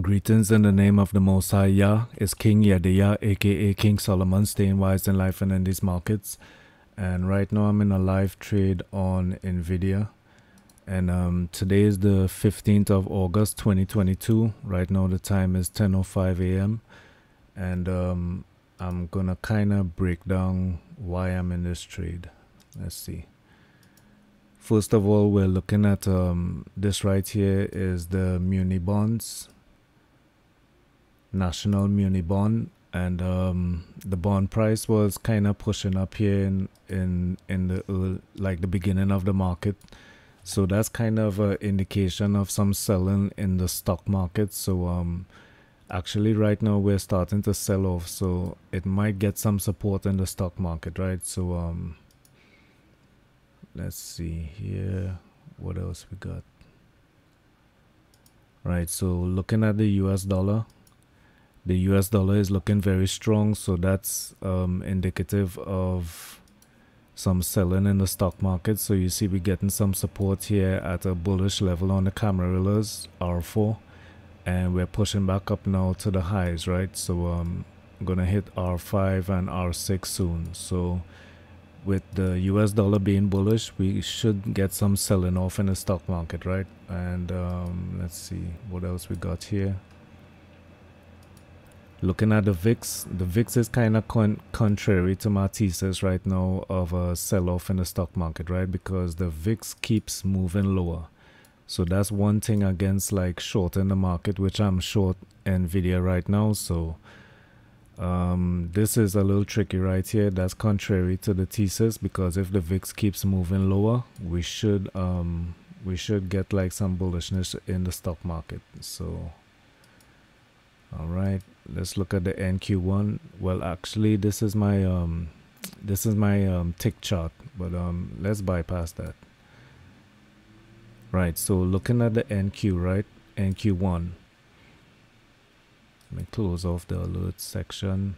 Greetings in the name of the High Yah. King Yediah, aka King Solomon, staying wise in life and in these markets. And right now I'm in a live trade on Nvidia. And um, today is the 15th of August 2022. Right now the time is 10:05 a.m. And um, I'm gonna kind of break down why I'm in this trade. Let's see. First of all, we're looking at um, this right here is the Muni bonds national muni bond and um, the bond price was kind of pushing up here in in in the like the beginning of the market. So that's kind of an indication of some selling in the stock market. So um actually right now we're starting to sell off so it might get some support in the stock market right? So um let's see here. What else we got? Right so looking at the US dollar the US dollar is looking very strong, so that's um, indicative of some selling in the stock market. So you see we're getting some support here at a bullish level on the Camarillas R4 and we're pushing back up now to the highs, right? So um, I'm gonna hit R5 and R6 soon. So with the US dollar being bullish, we should get some selling off in the stock market, right? And um, let's see what else we got here looking at the VIX, the VIX is kind of con contrary to my thesis right now of a sell-off in the stock market, right? Because the VIX keeps moving lower. So that's one thing against like short in the market, which I'm short Nvidia right now. So um, this is a little tricky right here. That's contrary to the thesis because if the VIX keeps moving lower, we should um, we should get like some bullishness in the stock market. So all right let's look at the NQ1 well actually this is my um this is my um tick chart but um let's bypass that. Right so looking at the NQ right NQ1 let me close off the alert section.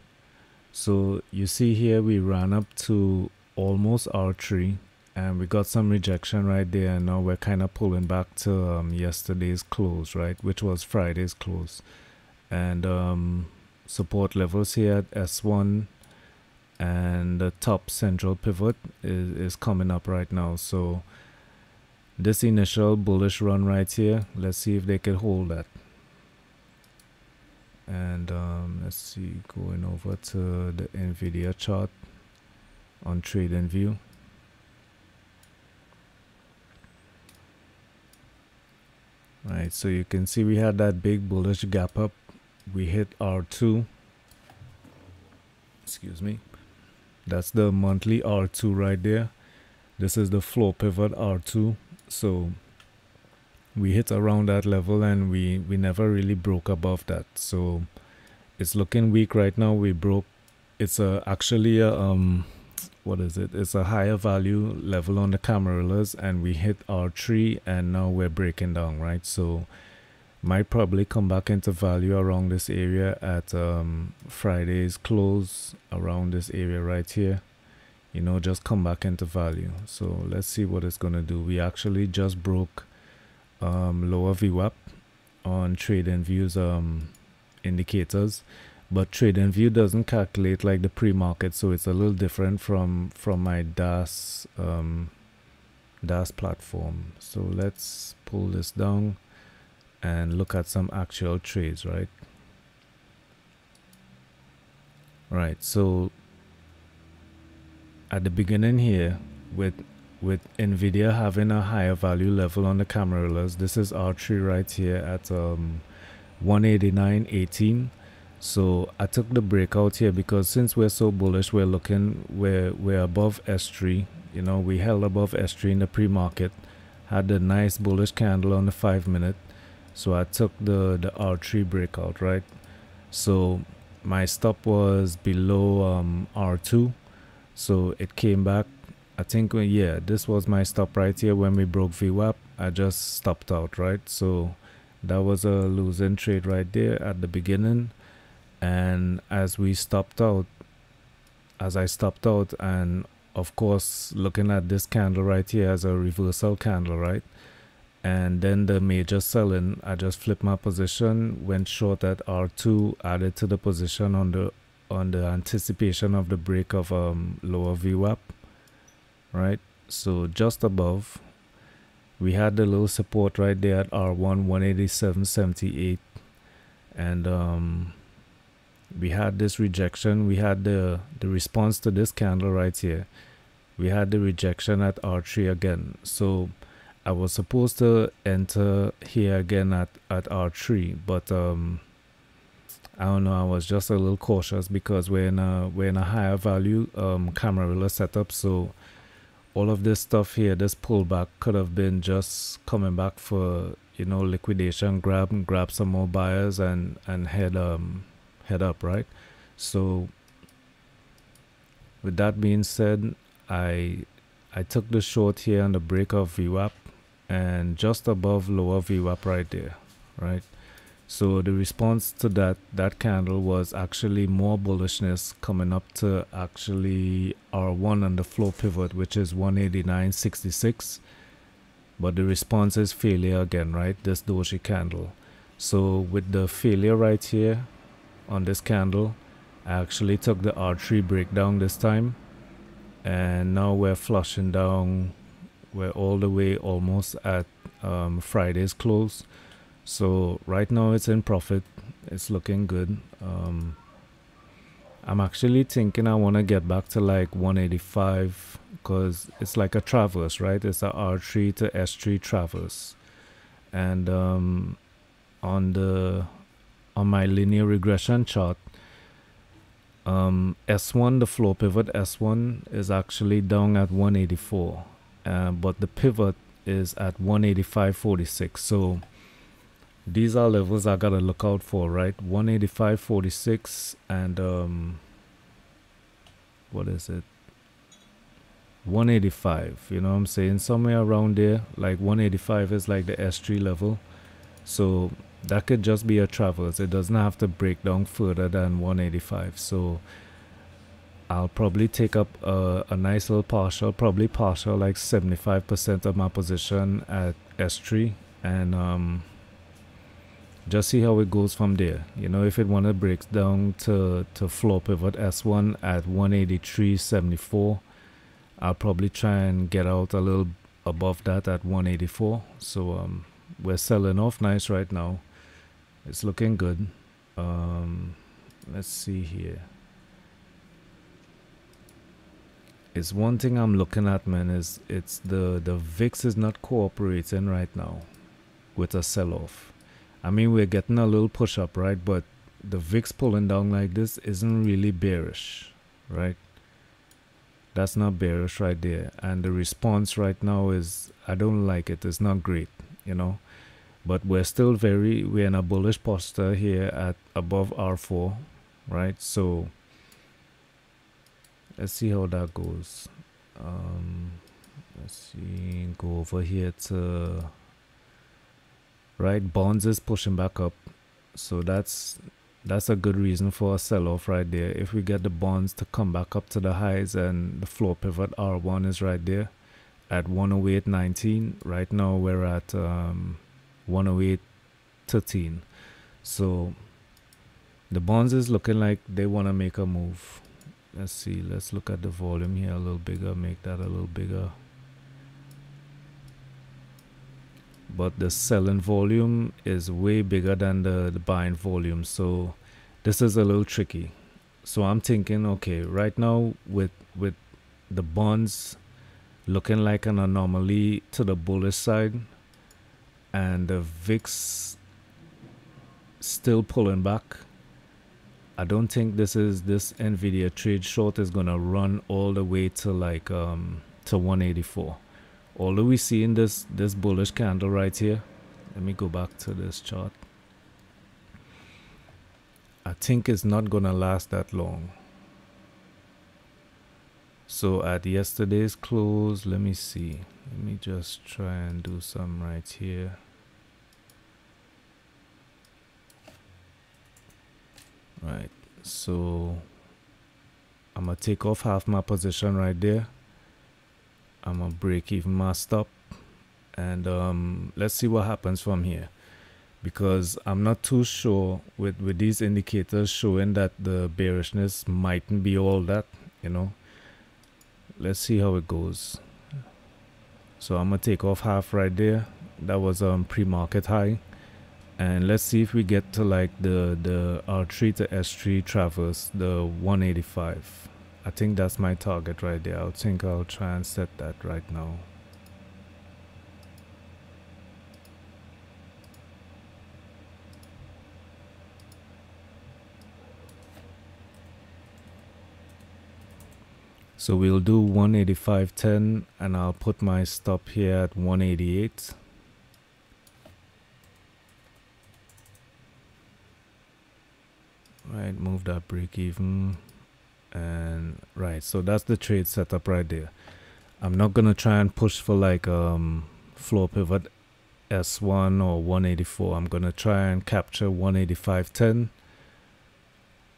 So you see here we ran up to almost R3 and we got some rejection right there and now we're kind of pulling back to um, yesterday's close right which was Friday's close and um, support levels here at S1 and the top central pivot is, is coming up right now. So this initial bullish run right here let's see if they can hold that. And um, let's see going over to the Nvidia chart on TradingView right so you can see we had that big bullish gap up we hit R2 excuse me that's the monthly R2 right there. This is the floor pivot R2 so we hit around that level and we we never really broke above that. So it's looking weak right now. We broke it's a actually a um what is it? It's a higher value level on the Camarillas and we hit R3 and now we're breaking down right? So might probably come back into value around this area at um, Friday's close around this area right here. You know just come back into value. So let's see what it's gonna do. We actually just broke um, lower VWAP on TradingView's um, indicators. But TradingView doesn't calculate like the pre-market so it's a little different from from my DAS um, DAS platform. So let's pull this down and look at some actual trades, right? Right, so at the beginning here with with Nvidia having a higher value level on the Camarillas, this is R3 right here at um 189.18 so I took the breakout here because since we're so bullish we're looking we're we're above S3 you know we held above S3 in the pre-market had a nice bullish candle on the five minute so I took the the R3 breakout right? So my stop was below um, R2 so it came back. I think uh, yeah this was my stop right here when we broke VWAP I just stopped out right? So that was a losing trade right there at the beginning. And as we stopped out as I stopped out and of course looking at this candle right here as a reversal candle right and then the major selling I just flipped my position went short at R2 added to the position on the on the anticipation of the break of um, lower VWAP right? So just above we had the little support right there at R1 187.78 and um, we had this rejection. We had the the response to this candle right here. We had the rejection at R3 again. So I was supposed to enter here again at, at R3, but um, I don't know. I was just a little cautious because we're in a we're in a higher value um, Camarilla setup, so all of this stuff here, this pullback could have been just coming back for you know liquidation, grab grab some more buyers and and head um head up, right? So with that being said, I I took the short here on the break of VWAP and just above lower VWAP right there, right? So the response to that that candle was actually more bullishness coming up to actually R1 on the floor pivot, which is 189.66. But the response is failure again, right? This doji candle. So with the failure right here on this candle, I actually took the R3 breakdown this time. And now we're flushing down we're all the way almost at um, Friday's close. So right now it's in profit. It's looking good. Um, I'm actually thinking I want to get back to like 185 because it's like a traverse, right? It's a R3 to S3 traverse. And um, on the on my linear regression chart, um, S1, the floor pivot S1 is actually down at 184 uh, but the pivot is at 185.46 so these are levels I gotta look out for right? 185.46 and um what is it? 185 you know what I'm saying? Somewhere around there like 185 is like the S3 level. So that could just be a traverse. It doesn't have to break down further than 185 so I'll probably take up a, a nice little partial, probably partial like 75% of my position at S3 and um, just see how it goes from there. You know, if it wanna break down to, to floor pivot S1 at 183.74, I'll probably try and get out a little above that at 184. So um, we're selling off nice right now. It's looking good. Um, let's see here. Is one thing I'm looking at, man. Is it's the the VIX is not cooperating right now with a sell-off. I mean, we're getting a little push up, right? But the VIX pulling down like this isn't really bearish, right? That's not bearish right there. And the response right now is I don't like it. It's not great, you know. But we're still very we're in a bullish posture here at above R4, right? So let's see how that goes. Um, let's see go over here to right bonds is pushing back up. So that's that's a good reason for a sell-off right there. If we get the bonds to come back up to the highs and the floor pivot r1 is right there at 108.19 right now we're at um, 108.13 so the bonds is looking like they want to make a move let's see let's look at the volume here a little bigger make that a little bigger. But the selling volume is way bigger than the, the buying volume so this is a little tricky. So i'm thinking okay right now with with the bonds looking like an anomaly to the bullish side and the vix still pulling back I don't think this is this Nvidia trade short is gonna run all the way to like um to 184. Although we see in this this bullish candle right here, let me go back to this chart. I think it's not gonna last that long. So at yesterday's close, let me see. Let me just try and do some right here. Right. So I'm gonna take off half my position right there. I'm gonna break even my stop. And um, let's see what happens from here. Because I'm not too sure with with these indicators showing that the bearishness mightn't be all that you know. Let's see how it goes. So I'm gonna take off half right there. That was um pre-market high and let's see if we get to like the the R3 to S3 traverse the 185 I think that's my target right there. I think I'll try and set that right now. So we'll do 185.10 and I'll put my stop here at 188. Right, move that break even. And right, so that's the trade setup right there. I'm not gonna try and push for like um floor pivot S1 or 184. I'm gonna try and capture 185.10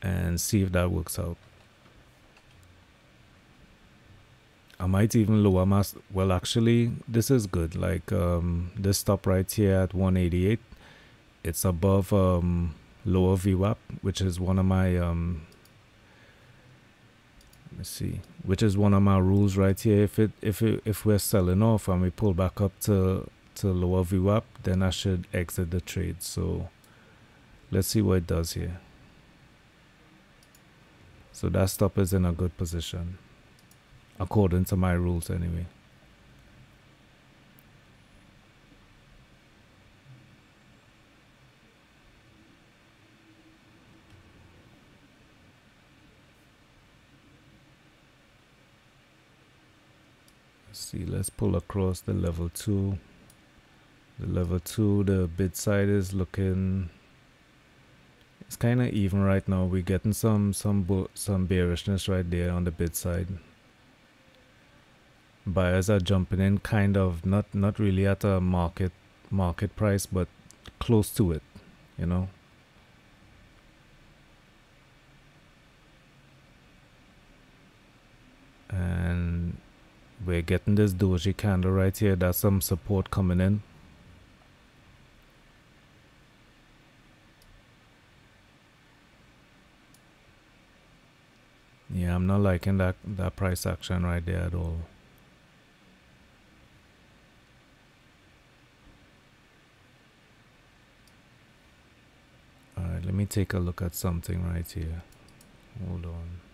and see if that works out. I might even lower my well actually this is good like um this stop right here at 188 it's above um lower VWAP which is one of my um let's see which is one of my rules right here. If it if it if we're selling off and we pull back up to to lower VWAP then I should exit the trade. So let's see what it does here. So that stop is in a good position according to my rules anyway. See, let's pull across the level 2. The level 2, the bid side is looking it's kind of even right now. We're getting some some some bearishness right there on the bid side buyers are jumping in kind of not not really at a market market price but close to it you know and we're getting this doji candle right here. That's some support coming in. Yeah i'm not liking that that price action right there at all. Alright, let me take a look at something right here. Hold on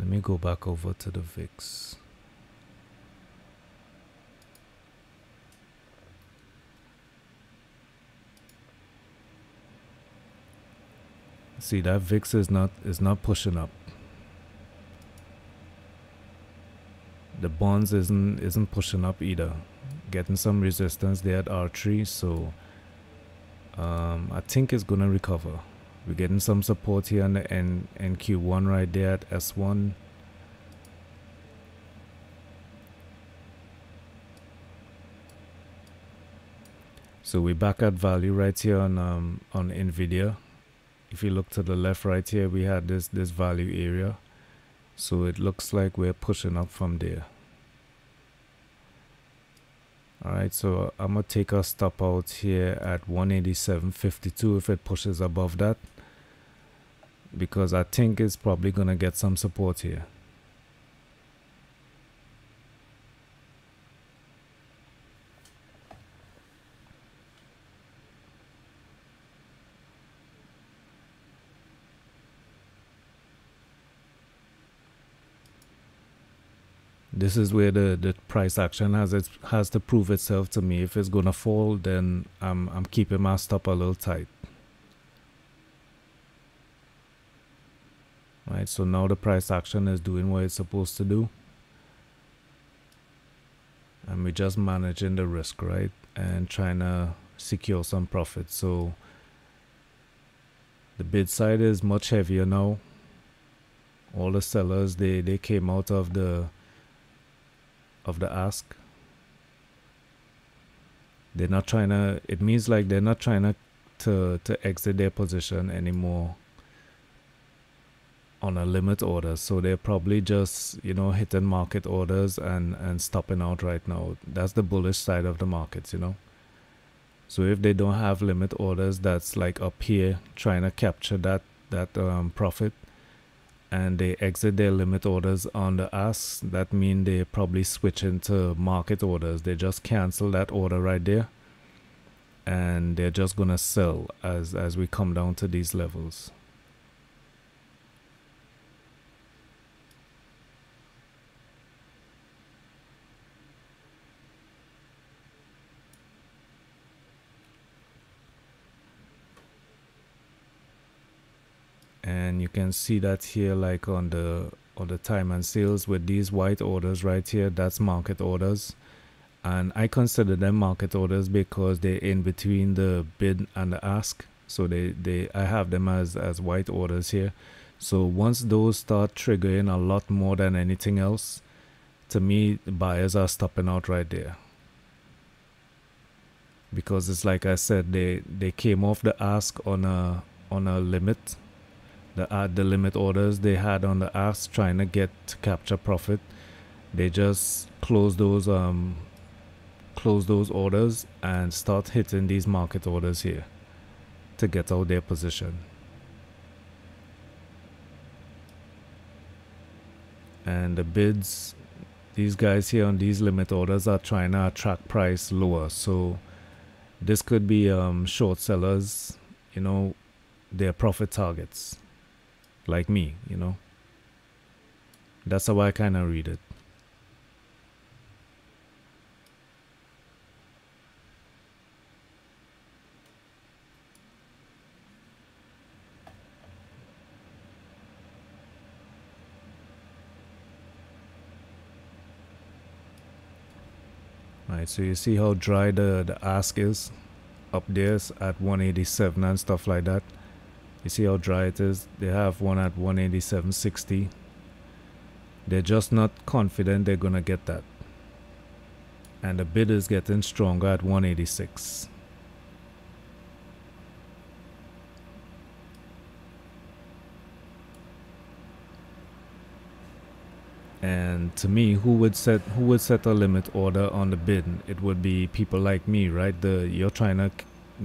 let me go back over to the VIX see that VIX is not is not pushing up. The bonds isn't isn't pushing up either. Getting some resistance there at r3 so um, I think it's gonna recover we're getting some support here on the N NQ1 right there at S1 so we're back at value right here on um, on Nvidia. If you look to the left right here we had this this value area. So it looks like we're pushing up from there. All right so i'm gonna take a stop out here at 187.52 if it pushes above that because i think it's probably gonna get some support here this is where the, the price action has it has to prove itself to me. If it's gonna fall, then I'm I'm keeping my stop a little tight. Right, so now the price action is doing what it's supposed to do. And we're just managing the risk, right? And trying to secure some profit. So the bid side is much heavier now. All the sellers they, they came out of the of the ask they're not trying to it means like they're not trying to to, to exit their position anymore on a limit order. So they're probably just you know hitting market orders and and stopping out right now. That's the bullish side of the markets you know. So if they don't have limit orders that's like up here trying to capture that that um, profit and they exit their limit orders on the ask that mean they probably switch into market orders. They just cancel that order right there and they're just gonna sell as as we come down to these levels and you can see that here like on the on the time and sales with these white orders right here that's market orders. And I consider them market orders because they're in between the bid and the ask. So they they I have them as as white orders here. So once those start triggering a lot more than anything else to me the buyers are stopping out right there. Because it's like I said they they came off the ask on a on a limit the uh, the limit orders they had on the ask trying to get capture profit they just close those um close those orders and start hitting these market orders here to get out their position. And the bids these guys here on these limit orders are trying to attract price lower. So this could be um, short sellers you know their profit targets like me, you know. That's how I kind of read it. Right, so you see how dry the, the ask is up there at 187 and stuff like that. You see how dry it is? They have one at 187.60. They're just not confident they're going to get that. And the bid is getting stronger at 186. and to me who would set who would set a limit order on the bid it would be people like me right the you're trying to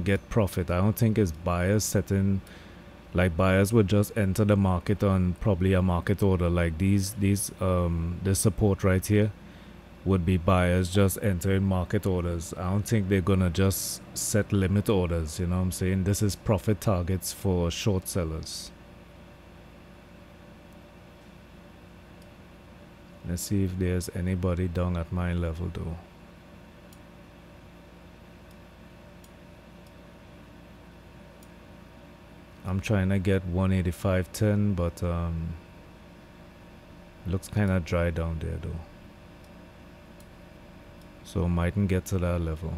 get profit i don't think it's buyers setting like buyers would just enter the market on probably a market order. Like these these um the support right here would be buyers just entering market orders. I don't think they're gonna just set limit orders you know what i'm saying? This is profit targets for short sellers. Let's see if there's anybody down at my level though I'm trying to get 185.10 but um, looks kind of dry down there though. So mightn't get to that level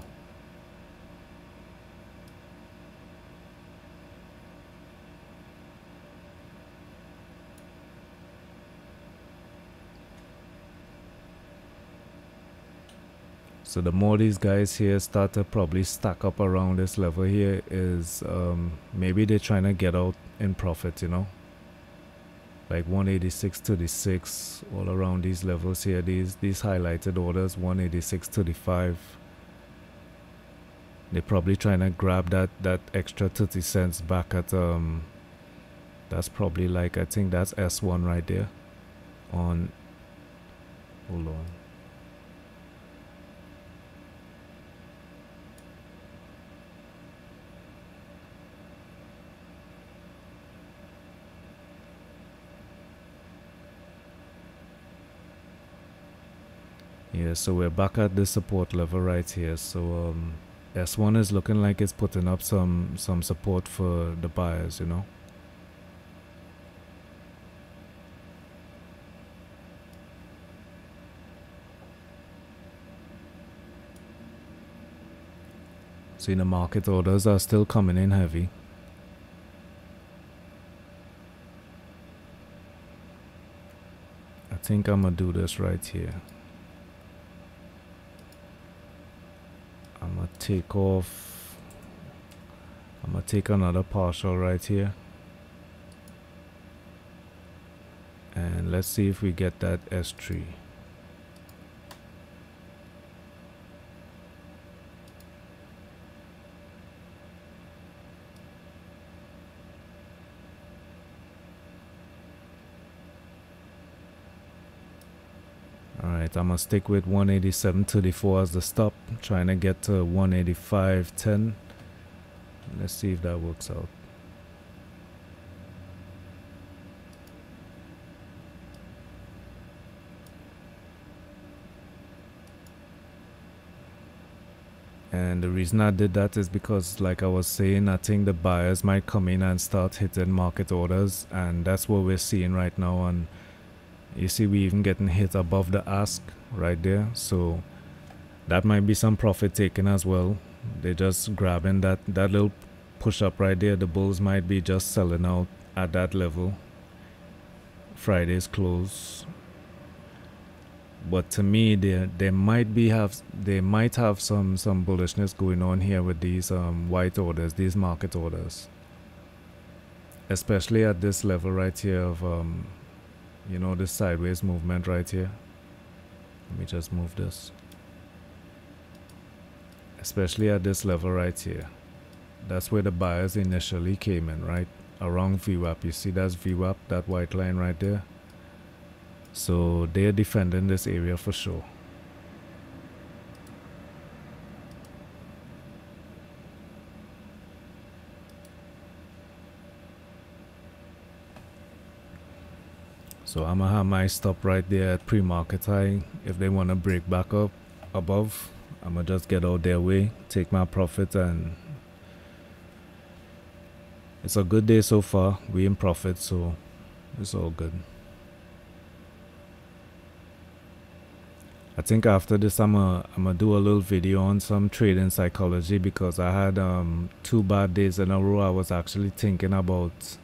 So the more these guys here start to probably stack up around this level here is um, maybe they're trying to get out in profit, you know. Like 186.36 all around these levels here. These these highlighted orders 186.35. They're probably trying to grab that that extra 30 cents back at um. That's probably like I think that's S1 right there. On. Hold on. Yeah so we're back at the support level right here so um, S1 is looking like it's putting up some some support for the buyers you know See the market orders are still coming in heavy. I think I'm gonna do this right here. I'm gonna take off. I'm gonna take another partial right here. And let's see if we get that S3 Alright, I'm gonna stick with 187.34 as the stop, trying to get to 185.10. Let's see if that works out. And the reason I did that is because, like I was saying, I think the buyers might come in and start hitting market orders, and that's what we're seeing right now. And you see, we even getting hit above the ask right there, so that might be some profit taken as well. They're just grabbing that that little push up right there. The bulls might be just selling out at that level. Friday's close but to me they they might be have they might have some some bullishness going on here with these um, white orders these market orders especially at this level right here of um, you know this sideways movement right here. Let me just move this. Especially at this level right here. That's where the buyers initially came in right? Around VWAP you see that's VWAP that white line right there? So they're defending this area for sure. So I'm gonna have my stop right there at pre-market high. If they wanna break back up above, I'm gonna just get out their way, take my profit and it's a good day so far. We in profit, so it's all good. I think after this I'm gonna I'm gonna do a little video on some trading psychology because I had um, two bad days in a row. I was actually thinking about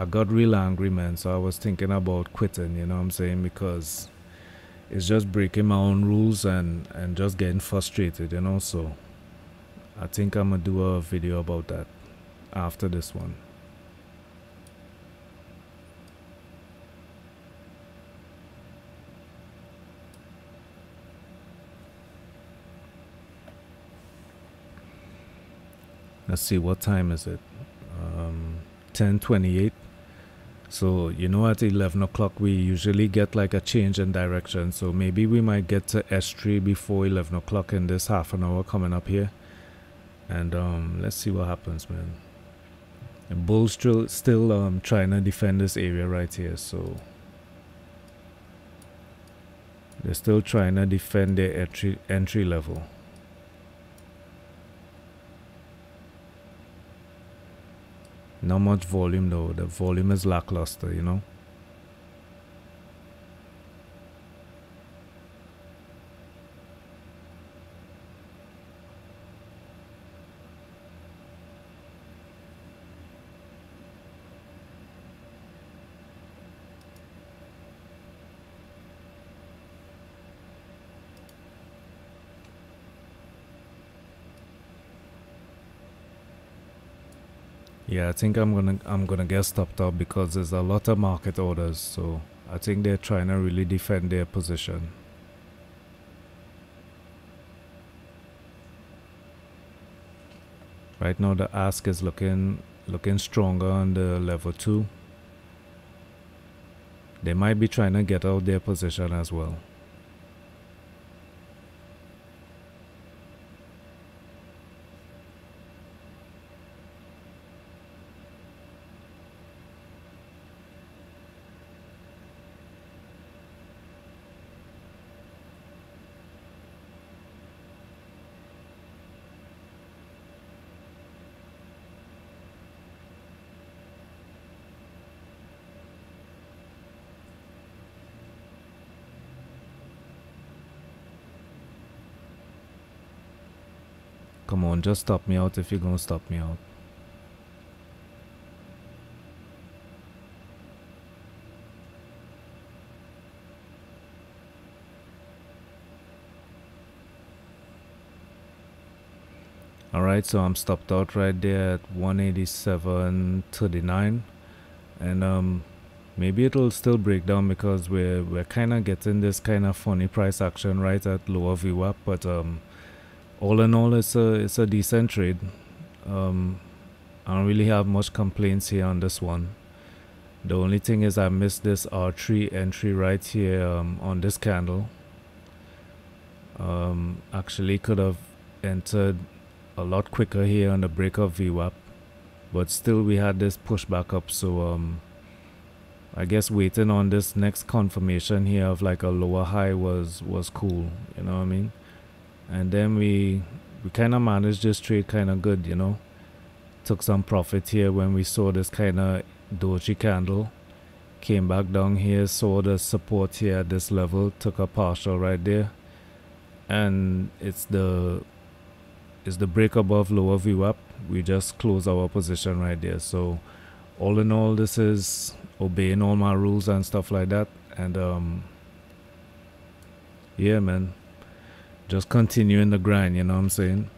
I got real angry man so I was thinking about quitting you know what I'm saying? Because it's just breaking my own rules and and just getting frustrated you know? So I think I'm gonna do a video about that after this one. let's see what time is it? Um 10:28 so you know at 11 o'clock we usually get like a change in direction. So maybe we might get to S3 before 11 o'clock in this half an hour coming up here. And um let's see what happens man. Bulls still still um trying to defend this area right here so. They're still trying to defend their entry entry level Not much volume though. The volume is lackluster, you know. Yeah, I think I'm gonna I'm gonna get stopped up because there's a lot of market orders, so I think they're trying to really defend their position. Right now the ask is looking looking stronger on the level two. They might be trying to get out their position as well. Come on, just stop me out if you're gonna stop me out. Alright, so I'm stopped out right there at 187.39 and um maybe it'll still break down because we're we're kind of getting this kind of funny price action right at lower VWAP but um all in all it's a it's a decent trade. Um I don't really have much complaints here on this one. The only thing is I missed this R3 entry right here um, on this candle. Um, actually could have entered a lot quicker here on the break of VWAP but still we had this push back up. So um, I guess waiting on this next confirmation here of like a lower high was was cool you know what I mean and then we we kind of managed this trade kind of good you know. Took some profit here when we saw this kind of doji candle. Came back down here saw the support here at this level took a partial right there. And it's the it's the break above lower VWAP we just close our position right there. So all in all this is obeying all my rules and stuff like that. And um yeah man just continuing the grind you know what i'm saying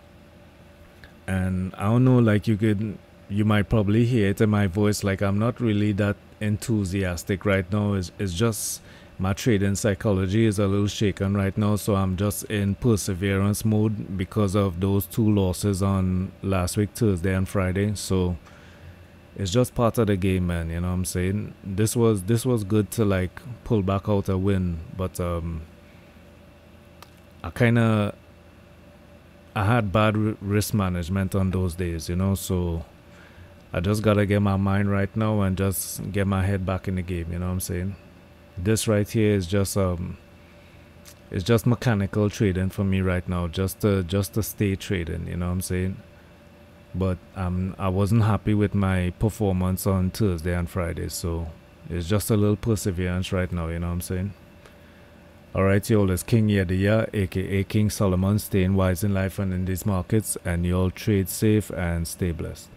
and i don't know like you could you might probably hear it in my voice like i'm not really that enthusiastic right now it's, it's just my trading psychology is a little shaken right now so i'm just in perseverance mode because of those two losses on last week thursday and friday so it's just part of the game, man. You know what I'm saying? This was this was good to like pull back out a win, but um, I kind of I had bad risk management on those days, you know. So I just gotta get my mind right now and just get my head back in the game. You know what I'm saying? This right here is just um, it's just mechanical trading for me right now, just to just to stay trading. You know what I'm saying? but um, I wasn't happy with my performance on Thursday and Friday, so it's just a little perseverance right now, you know what I'm saying? Alright, y'all, it's King Yediya, aka King Solomon, staying wise in life and in these markets, and y'all trade safe and stay blessed.